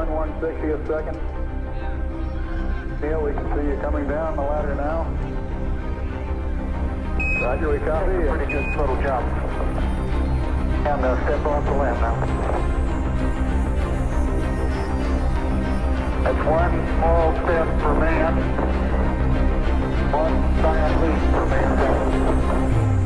At 1 160th second. Neil, we can see you coming down the ladder now. Roger, we copy. Pretty good total job. And uh, step off the land now. That's one small step for man, one giant leap for mankind.